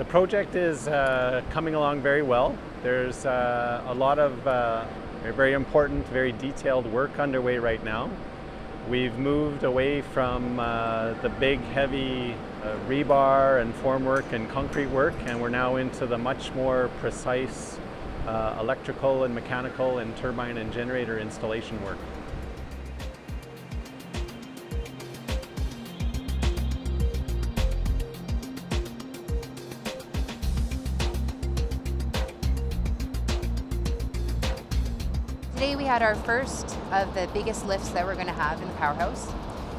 The project is uh, coming along very well. There's uh, a lot of uh, very important, very detailed work underway right now. We've moved away from uh, the big, heavy uh, rebar and formwork and concrete work, and we're now into the much more precise uh, electrical and mechanical and turbine and generator installation work. Today we had our first of the biggest lifts that we're going to have in the powerhouse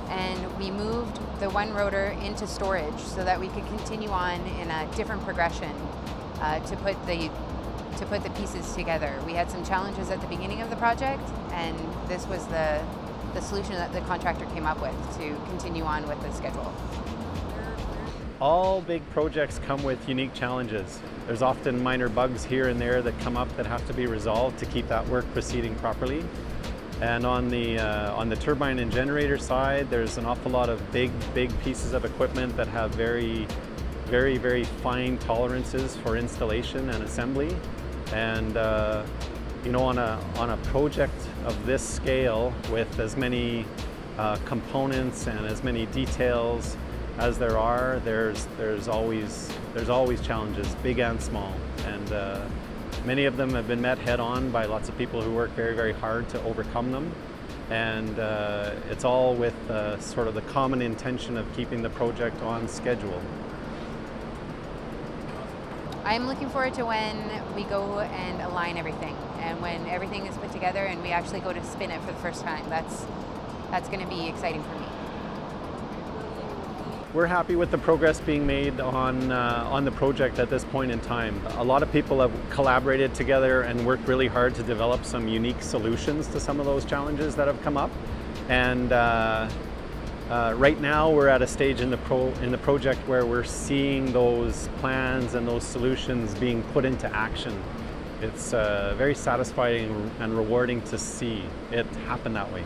and we moved the one rotor into storage so that we could continue on in a different progression uh, to put the to put the pieces together. We had some challenges at the beginning of the project and this was the the solution that the contractor came up with to continue on with the schedule. All big projects come with unique challenges. There's often minor bugs here and there that come up that have to be resolved to keep that work proceeding properly. And on the, uh, on the turbine and generator side, there's an awful lot of big, big pieces of equipment that have very, very, very fine tolerances for installation and assembly. And uh, you know, on a, on a project of this scale with as many uh, components and as many details as there are, there's, there's, always, there's always challenges, big and small. And uh, many of them have been met head on by lots of people who work very, very hard to overcome them. And uh, it's all with uh, sort of the common intention of keeping the project on schedule. I'm looking forward to when we go and align everything and when everything is put together and we actually go to spin it for the first time. That's, that's going to be exciting for me. We're happy with the progress being made on, uh, on the project at this point in time. A lot of people have collaborated together and worked really hard to develop some unique solutions to some of those challenges that have come up. And uh, uh, right now we're at a stage in the, pro in the project where we're seeing those plans and those solutions being put into action. It's uh, very satisfying and rewarding to see it happen that way.